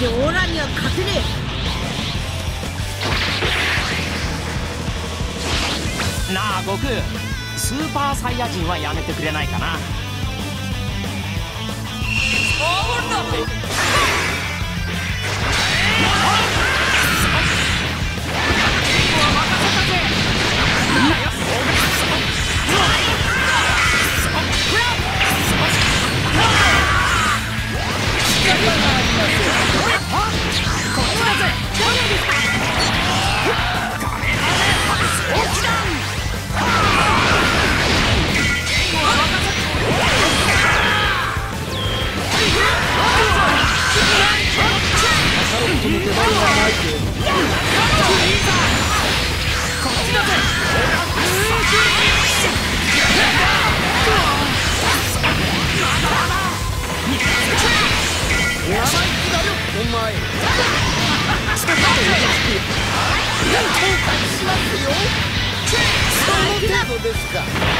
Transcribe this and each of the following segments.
ってオーラには勝てねえ。なあ悟空。スーパーサイヤ人はやめてくれないかな。ですか？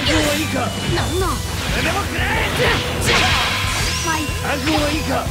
暗号はいいそれでもくれ！暗号はいいか？こ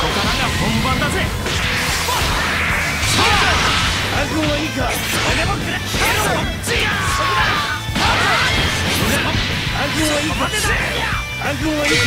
こからが本番だぜ。暗号はいいか？それでもくれ！そっちが！暗号はいいか暗号はいいか？